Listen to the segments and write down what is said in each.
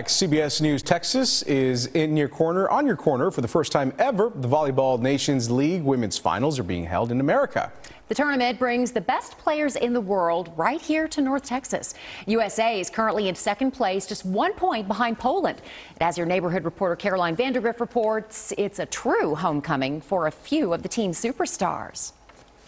CBS News Texas is in your corner, on your corner for the first time ever. The Volleyball Nations League women's finals are being held in America. The tournament brings the best players in the world right here to North Texas. USA is currently in second place, just one point behind Poland. And as your neighborhood reporter Caroline Vandergriff reports, it's a true homecoming for a few of the team's superstars.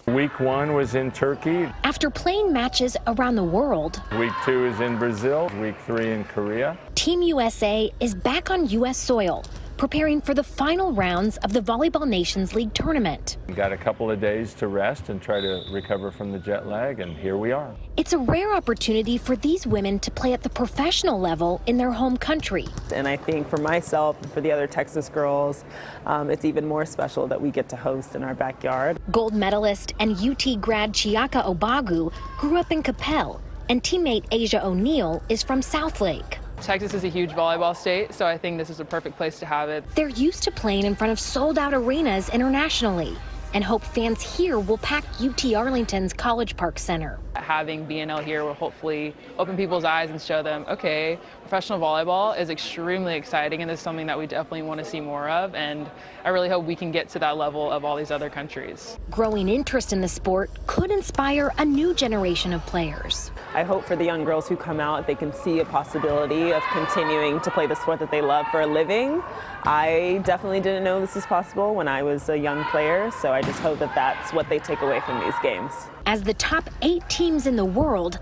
Week one was in Turkey. After playing matches around the world, Week two is in Brazil. Week three in Korea. Team USA is back on U.S. soil, preparing for the final rounds of the Volleyball Nations League tournament. We got a couple of days to rest and try to recover from the jet lag, and here we are. It's a rare opportunity for these women to play at the professional level in their home country. And I think for myself and for the other Texas girls, um, it's even more special that we get to host in our backyard. Gold medalist and UT grad Chiaka Ogbogu grew up in Coppell, and teammate Asjia O'Neal is from Southlake. Texas is a huge volleyball state, so I think this is a perfect place to have it. They're used to playing in front of sold out arenas internationally and hope fans here will pack UT Arlington's College Park Center. Having VNL here will hopefully open people's eyes and show them, okay, professional volleyball is extremely exciting and is something that we definitely want to see more of. And I really hope we can get to that level of all these other countries. Growing interest in the sport could inspire a new generation of players. I hope for the young girls who come out, they can see a possibility of continuing to play the sport that they love for a living. I definitely didn't know this was possible when I was a young player, so I just hope that that's what they take away from these games. As the top eight teams in the world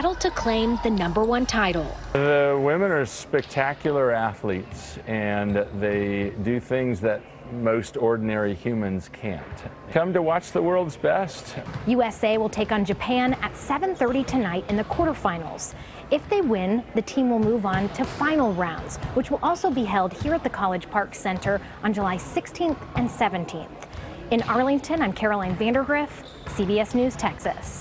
battle to claim the number one title. The women are spectacular athletes, and they do things that most ordinary humans can't. Come to watch the world's best. USA will take on Japan at 7:30 tonight in the quarterfinals. If they win, the team will move on to final rounds, which will also be held here at the College Park Center on July 16th and 17th. In Arlington, I'm Caroline Vandergriff, CBS News, Texas.